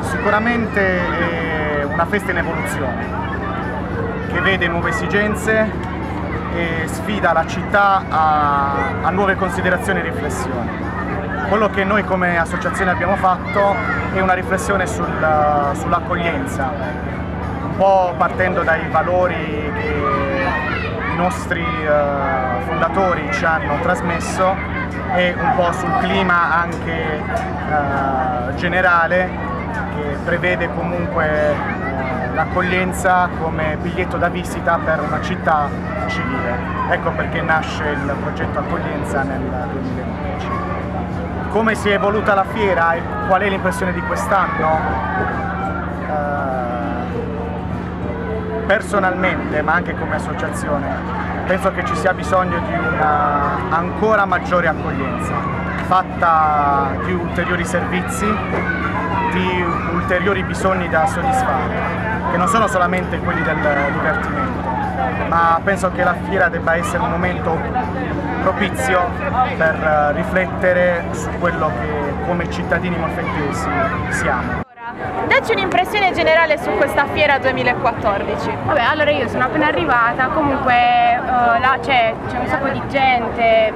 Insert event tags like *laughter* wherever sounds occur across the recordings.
Sicuramente è una festa in evoluzione che vede nuove esigenze e sfida la città a, a nuove considerazioni e riflessioni. Quello che noi come associazione abbiamo fatto è una riflessione sul, sull'accoglienza, un po' partendo dai valori che nostri uh, fondatori ci hanno trasmesso e un po' sul clima anche uh, generale che prevede comunque eh, l'accoglienza come biglietto da visita per una città civile. Ecco perché nasce il progetto accoglienza nel 2011. Come si è evoluta la fiera e qual è l'impressione di quest'anno? Personalmente, ma anche come associazione, penso che ci sia bisogno di una ancora maggiore accoglienza, fatta di ulteriori servizi di ulteriori bisogni da soddisfare, che non sono solamente quelli del divertimento, ma penso che la fiera debba essere un momento propizio per riflettere su quello che come cittadini molfettesi siamo. Dacci un'impressione generale su questa fiera 2014. Vabbè, allora io sono appena arrivata, comunque uh, là c'è, un sacco di gente, e,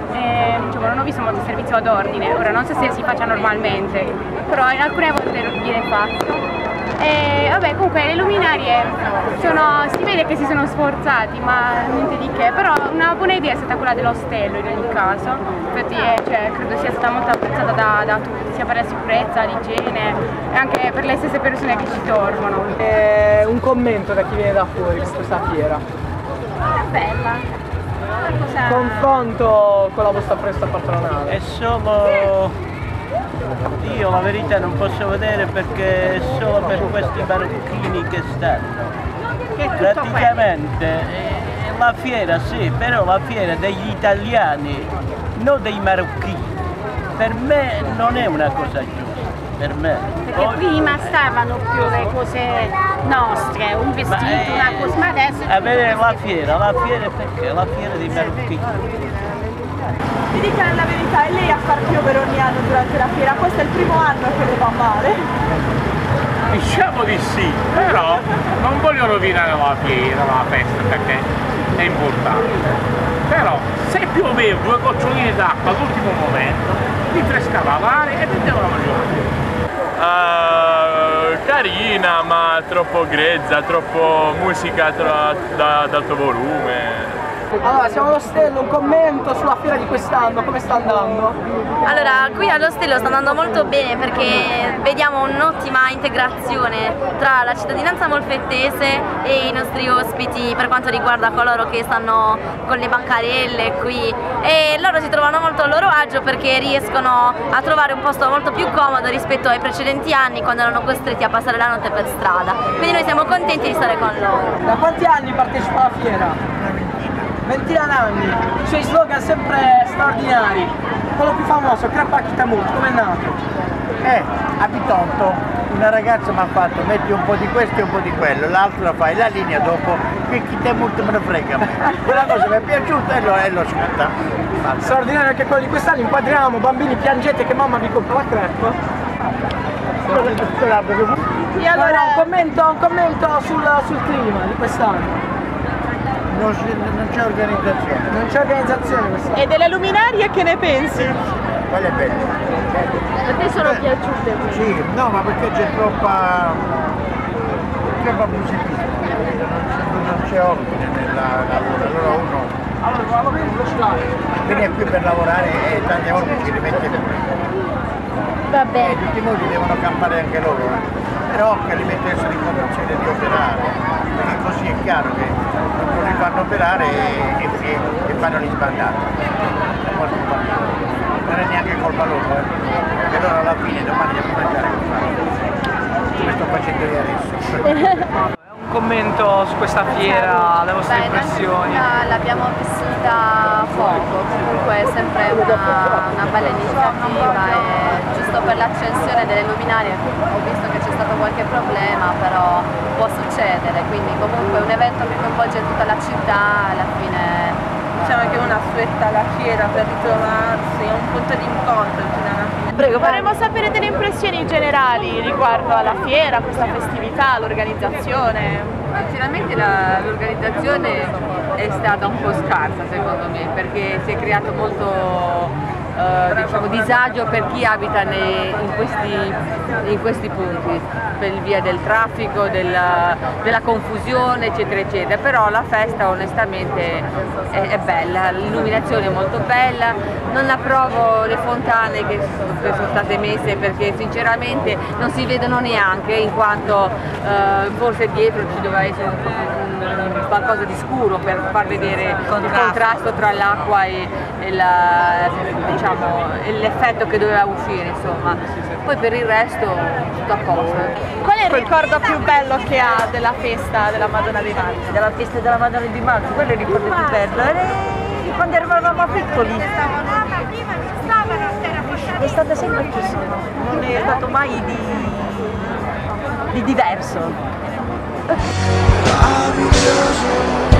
diciamo, non ho visto molto servizio ad ordine, ora non so se si faccia normalmente, però in alcune volte viene fatto. E vabbè comunque le luminarie sono, si vede che si sono sforzati ma niente di che, però una buona idea è stata quella dell'ostello in ogni caso, infatti è, eh, cioè, credo sia stata molto apprezzata da, da, tutti, sia per la sicurezza, l'igiene e anche per le stesse persone che ci tornano. Eh, un commento da chi viene da fuori su questa fiera? È bella. Confronto con la vostra festa patronale. È solo io la verità non posso vedere perché è solo per questi marocchini che stanno. Praticamente eh, la fiera sì, però la fiera degli italiani, non dei marocchini. Per me non è una cosa giusta, per me. Perché Poi, prima stavano più le cose nostre, un vestito, ma, una cosa, ma adesso... A vedere la fiera, la fiera perché? La fiera dei marocchini. Mi dica la verità, è lei a far piovere ogni anno durante la fiera? Questo è il primo anno che le va male? Diciamo di sì, però non voglio rovinare la fiera, la festa, perché è importante. Però se pioveva due goccioline d'acqua all'ultimo momento, rinfrescava l'aria e metteva la mangiare. Uh, carina ma troppo grezza, troppo musica ad alto volume. Allora, siamo all'ostello, un commento sulla fiera di quest'anno, come sta andando? Allora, qui all'ostello sta andando molto bene perché vediamo un'ottima integrazione tra la cittadinanza molfettese e i nostri ospiti per quanto riguarda coloro che stanno con le bancarelle qui e loro si trovano molto a loro agio perché riescono a trovare un posto molto più comodo rispetto ai precedenti anni quando erano costretti a passare la notte per strada. Quindi noi siamo contenti di stare con loro. Da quanti anni partecipa alla fiera? Ventina d'anni, i suoi slogan sempre straordinari. Quello più famoso, Crappa Chitamut, come è nato? Eh, a Bitonto una ragazza mi ha fatto metti un po' di questo e un po' di quello, l'altra fai la linea dopo, che Chitamut me ne frega. *laughs* Quella cosa mi è piaciuta e l'ho scritta. Straordinario anche quello di quest'anno, inquadriamo, bambini piangete che mamma vi compra la crepa. E allora un commento, un commento sul, sul clima di quest'anno non, c'è organizzazione. Non c'è organizzazione quest'anno. E delle luminarie che ne pensi? Quelle belle. A te sono Beh, piaciute? Sì, no, ma perché c'è troppa, troppa musica. Non c'è ordine nella lavoro, allora uno viene qui per lavorare e tante volte ci rimette per Va bene. E tutti i modi devono campare anche loro, eh. però che li mettessero in condizione di operare, perché così è chiaro che non li fanno operare e, e, e fanno gli sbandati. Non è neanche colpa loro, eh. perché loro alla fine domani devono mangiare come sto facendo io adesso. Commento su questa fiera, le vostre Beh, impressioni? L'abbiamo vissuta poco, comunque è sempre una, una bella iniziativa e giusto per l'accensione delle luminarie ho visto che c'è stato qualche problema, però può succedere, quindi comunque un evento che coinvolge tutta la città alla fine diciamo che una suetta alla fiera per ritrovarsi, è un punto di incontro. Prego, Vorremmo sapere delle impressioni generali riguardo alla fiera, questa festività, l'organizzazione. Sinceramente l'organizzazione è stata un po' scarsa secondo me perché si è creato molto eh, diciamo, disagio per chi abita nei, in, questi, in, questi, punti, per via del traffico, della, della, confusione eccetera eccetera, però la festa onestamente è, è bella, l'illuminazione è molto bella, non approvo le fontane che, che, sono state messe perché sinceramente non si vedono neanche in quanto eh, forse dietro ci doveva essere un, un, qualcosa di scuro per far vedere il contrasto tra l'acqua e, e la, diciamo, diciamo, l'effetto che doveva uscire, insomma. Poi per il resto tutto a posto. Qual è il ricordo più bello che ha della festa della Madonna di Marzo? Della festa della Madonna di Marzo, quello è il ricordo più bello. E quando eravamo piccoli. È stata sempre così, non è stato mai di, di diverso. I'm yours.